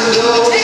Senhor.